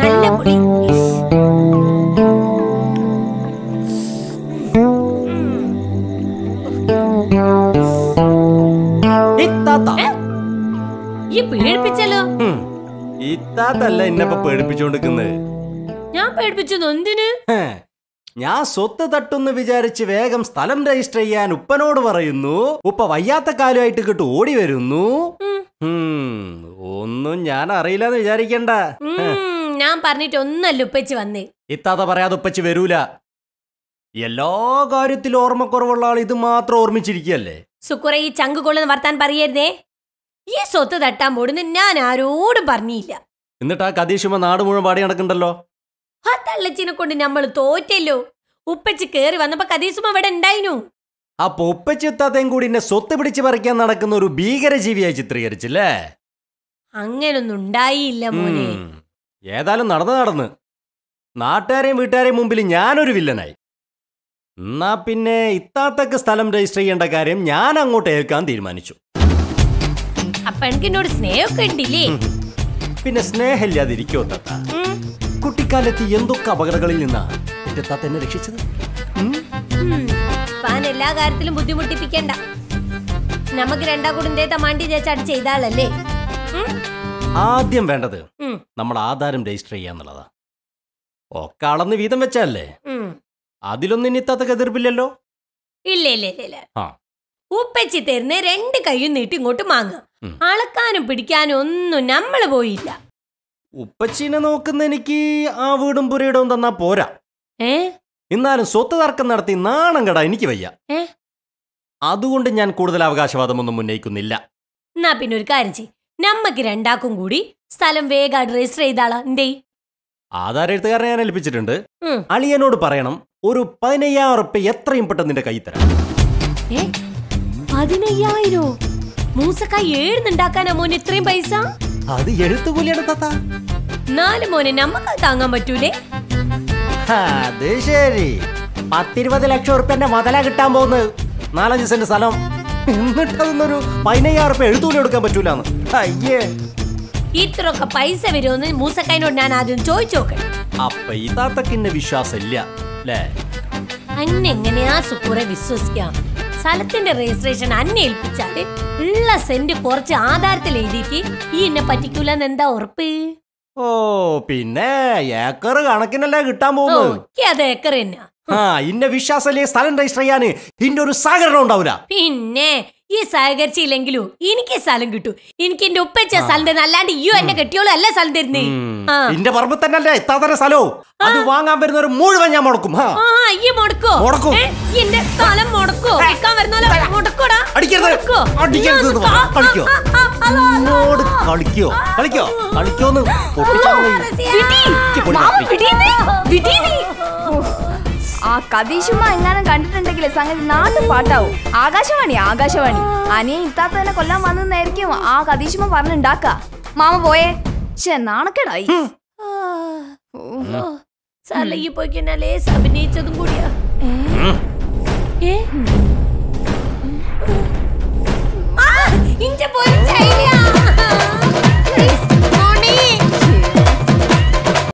നല്ല ഈ പേടിപ്പിച്ചല്ലോ. ഇത്താത്തല്ല എന്നെ പേടിപ്പിച്ചോണ്ടിരിക്കുന്നത്. ഞാൻ പേടിപ്പിച്ചു എന്തിന്? ഞാൻ സ്വത്ത് തട്ടുന്ന് വിചാരിച്ച് വേഗം സ്ഥലം രജിസ്റ്റർ ചെയ്യാൻ ഉപ്പനോട് പറയുന്നു. ഉപ്പ വയ്യാത്ത കാലുമായിട്ട് കിട്ടു ഓടി വരുന്നു. ഒന്നും ഞാൻ അറിയില്ലെന്ന് വിചാരിക്കണ്ട. ഞാൻ പറഞ്ഞിട്ട് ഒന്നല്ല ഉപ്പച്ച് വന്നേ. ഇത്താത്ത പറയാതെ ഉപ്പച്ച് വരൂല. എല്ലാ കാര്യത്തിലും ഓർമ്മക്കുറവുള്ള ആൾ ഇത് മാത്രം ഓർമ്മിച്ചിരിക്കല്ലേ സുക്കുറ ഈ ചങ്ക് കൊള്ളുന്ന വർത്താൻ പറയരുതേ. ഈ സ്വത്ത് തട്ടാൻ പോടുന്ന് ഞാൻ ആരോടും പറഞ്ഞില്ല. എന്നിട്ട് ആ കതീഷുമ്പ നാട് മുഴുവൻ പാടി നടക്കണ്ടല്ലോ? ആ തള്ളച്ചിനെ കൊണ്ട് നമ്മൾ തോറ്റല്ലോ. ഉപ്പച്ച് കേറി വന്നപ്പോ കദീസുമ അവിടെ ഉണ്ടായിനു. അപ്പൊ ഉപ്പച്ച് ഇത്താത്തയും കൂടി എന്നെ സ്വത്ത് പിടിച്ച് പറിക്കാൻ നടക്കുന്ന ഒരു ഭീകരജീവിയായി ചിത്രീകരിച്ചില്ലേ? അങ്ങനൊന്നും ഉണ്ടായില്ല മോനെ. ഏതായാലും നടന്ന് നടന്ന്. നാട്ടുകാരെയും വീട്ടുകാരെയും മുമ്പിൽ ഞാനൊരു വില്ലനായി. എന്നാ പിന്നെ ഇത്താത്തക്ക് സ്ഥലം രജിസ്റ്റർ ചെയ്യേണ്ട കാര്യം ഞാൻ അങ്ങോട്ട് ഏൽക്കാൻ തീരുമാനിച്ചു. അപ്പൊ എനിക്ക് എന്നോട് സ്നേഹമൊക്കെ ഉണ്ടില്ലേ? പിന്നെ സ്നേഹമില്ലാതിരിക്കോ തത്ത. കുട്ടിക്കാലത്ത് എന്തൊക്കെ അപകടങ്ങളിൽ നിന്നാണ് എന്റെ താത്ത എന്നെ രക്ഷിച്ചത്. എല്ലാ കാര്യത്തിലും ബുദ്ധിമുട്ടിപ്പിക്കണ്ട. നമുക്ക് രണ്ടാ കുടുംബത്തെ തമാണ്ടി ചേച്ചാട് ചെയ്താളല്ലേ ആദ്യം വേണ്ടത് നമ്മൾ ആധാരം രജിസ്റ്റർ ചെയ്യാന്നുള്ളതാ ഒക്കെ അളന്ന് വീതം വെച്ചല്ലേ അതിലൊന്നും ഇനി ഇത്താത്തക്ക് എതിർപ്പില്ലല്ലോ? ഇല്ല ഇല്ല. ഉപ്പച്ചി തരുന്ന രണ്ട് കൈയും നീട്ടി ഇങ്ങോട്ട് മാങ്ങ. അളക്കാനും പിടിക്കാനും ഒന്നും നമ്മൾ പോയില്ല. ഉപ്പച്ചീനെ നോക്കുന്ന എനിക്ക് ആ വീടും പുരയിടവും തന്നാ പോരാ. എന്നാലും സ്വത്ത് തർക്കം നടത്തി നാണം കടാ എനിക്ക് വയ്യ? അതുകൊണ്ട് ഞാൻ കൂടുതൽ അവകാശവാദമൊന്നും ഉന്നയിക്കുന്നില്ല. എന്നാ പിന്നെ ഒരു കാര്യം ചെയ് നമ്മക്ക് രണ്ടാക്കും കൂടി സ്ഥലം വേഗം രജിസ്റ്റർ ചെയ്താളാ. എന്തേ? ആധാര എഴുത്തുകാരനെ ഞാൻ ഏൽപ്പിച്ചിട്ടുണ്ട്. അളിയനോട് പറയണം ഒരു പതിനയ്യായിരം ഉറുപ്പ്യ എത്രയും പെട്ടെന്ന് നിന്റെ കൈ തരാം പതിനയ്യായിരോ? മൂസക്കായി ഏഴുന്നുണ്ടാക്കാനാ മോൻ ഇത്രയും പൈസ? അത് എഴുത്തുകൂലിയാണ് താത്ത. നാല് മോനെ നമുക്ക് താങ്ങാൻ പറ്റൂലേ? അത് ശരി. പത്തിരുപത് ലക്ഷം ഉറുപ്പ്യന്റെ മുതല കിട്ടാൻ പോകുന്നത്. നാലഞ്ച് സെന്റ് സ്ഥലം. എന്നിട്ട് അതൊന്നൊരു പതിനയ്യായിരം ഉറുപ്പ്യ എഴുത്തൂലി എടുക്കാൻ പറ്റൂലെന്ന്. അയ്യേ. ഇത്രയൊക്കെ പൈസ വരുമെന്ന് മൂസക്കൈനോട് ഞാൻ ആദ്യം ചോദിച്ചു നോക്കട്ടെ അപ്പൊ ഈ താത്തക്ക് വിശ്വാസമില്ല വിശ്വാസം അല്ലേ അന്നെങ്ങനെയാ സുക്കൂറെ വിശ്വസിക്കാം? സ്ഥലത്തിന്റെ രജിസ്ട്രേഷൻ അന്നെ ഏൽപ്പിച്ചാൽ ഉള്ള സെന്റ് കുറച്ച് ആധാരത്തിൽ എഴുതിയിട്ട് ഈ എന്നെ പറ്റിക്കൂലെന്ന് എന്താ ഉറപ്പ്? ഓ പിന്നെ ഏക്കർ കണക്കിനല്ലേ കിട്ടാൻ പോകുന്നത്? അത് ഏക്കർ തന്നെയാ. ആ ഇന്ന വിശ്വാസല്ലേ സ്ഥലം രജിസ്റ്റർ ചെയ്യാന് ഇന്റെ ഒരു സഹകരണം ഉണ്ടാവൂല. പിന്നെ ഈ സഹകരിച്ചില്ലെങ്കിലും എനിക്ക് സ്ഥലം കിട്ടും എനിക്ക് എന്റെ ഉപ്പച്ച സ്ഥലം തരുന്ന അല്ലാണ്ട് ഇയ്യോ എന്നെ കെട്ടിയോളും അല്ല സ്ഥലം തരുന്നേ എന്റെ പറമ്പ് പറമ്പ് തന്നെയല്ലേ എത്താത്തര സ്ഥലവും അത് വാങ്ങാൻ വരുന്നവർ മുഴുവൻ ഞാൻ മുടക്കും ഈ മുടക്കോ മുടക്കും. എന്റെ സ്ഥലം മുടക്കോ വിൽക്കാൻ വരുന്ന മുടക്കോടാ അടിക്കരുത്. അടിക്കരുത് കളിക്കോ? എന്നോട് കളിക്കോ കളിക്കോ കളിക്കോന്ന് പൊട്ടിച്ചാൽ കതീശുമ്മ എങ്ങാനും കണ്ടിട്ടുണ്ടെങ്കിൽ സംഗതി നാട്ടു പാട്ടാവും. ആകാശവാണി ആകാശവാണി. അനിയെ ഇത്താത്ത തന്നെ കൊല്ലാൻ വന്നെന്നായിരിക്കും ആ കതീശുമ്മ പറഞ്ഞുണ്ടാക്ക മാമ പോയേ. ചേ നാണക്കേടായി. ഈ പോയി കഴിഞ്ഞാലേ അഭിനയിച്ചതും കൂടിയാ. ഏ?